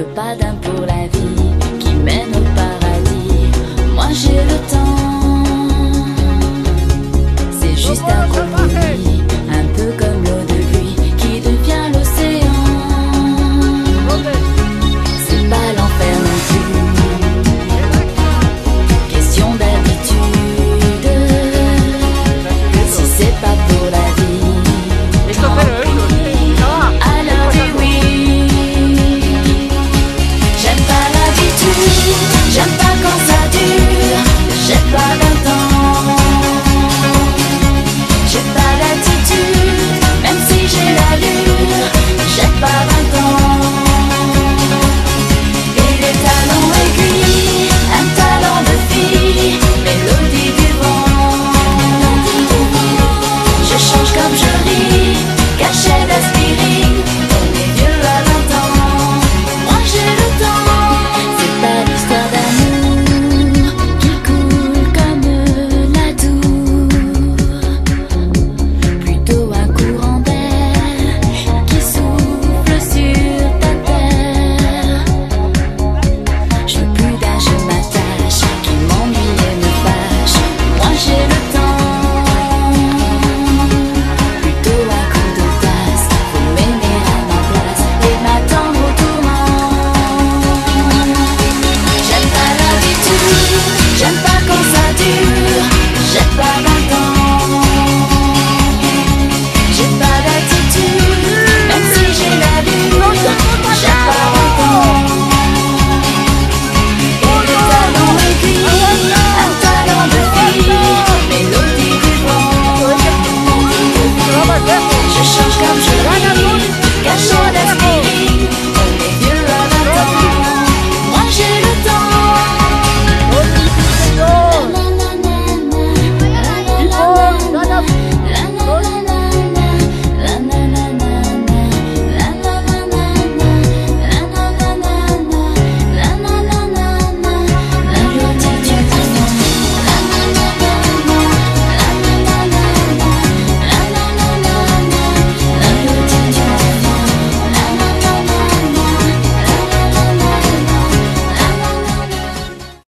veux pas d'un pour la vie